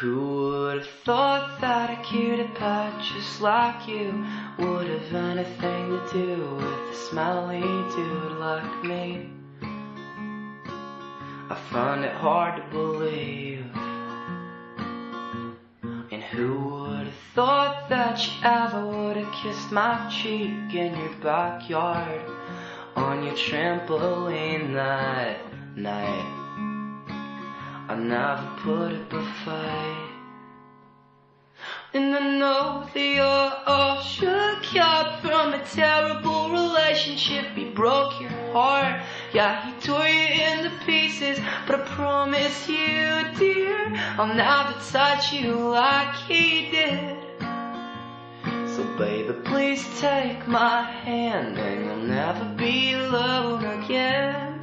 who would have thought that a cutie pie just like you would have anything to do with a smelly dude like me? I find it hard to believe. And who would have thought that you ever would have kissed my cheek in your backyard on your trampoline that night? I never put it by And I know that you're all shook up from a terrible relationship. He broke your heart. Yeah, he tore you into pieces. But I promise you, dear, I'll never touch you like he did. So baby, please take my hand and you'll never be alone again.